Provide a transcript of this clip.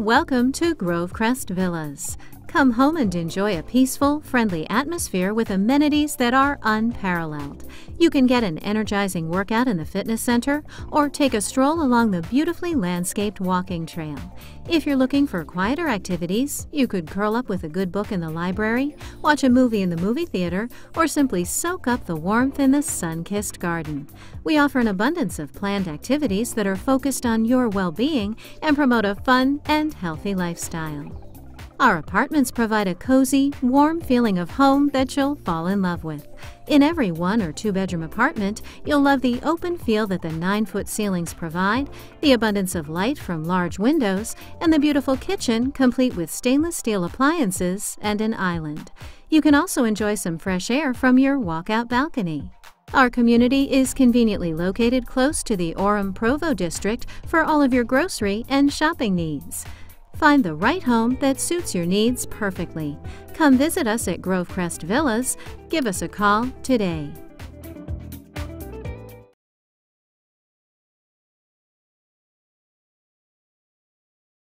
Welcome to Grovecrest Villas. Come home and enjoy a peaceful, friendly atmosphere with amenities that are unparalleled. You can get an energizing workout in the fitness center or take a stroll along the beautifully landscaped walking trail. If you're looking for quieter activities, you could curl up with a good book in the library, watch a movie in the movie theater, or simply soak up the warmth in the sun kissed garden. We offer an abundance of planned activities that are focused on your well being and promote a fun and healthy lifestyle. Our apartments provide a cozy, warm feeling of home that you'll fall in love with. In every one or two bedroom apartment, you'll love the open feel that the 9 foot ceilings provide, the abundance of light from large windows, and the beautiful kitchen complete with stainless steel appliances and an island. You can also enjoy some fresh air from your walkout balcony. Our community is conveniently located close to the Orem Provo district for all of your grocery and shopping needs. Find the right home that suits your needs perfectly. Come visit us at Grovecrest Villas. Give us a call today.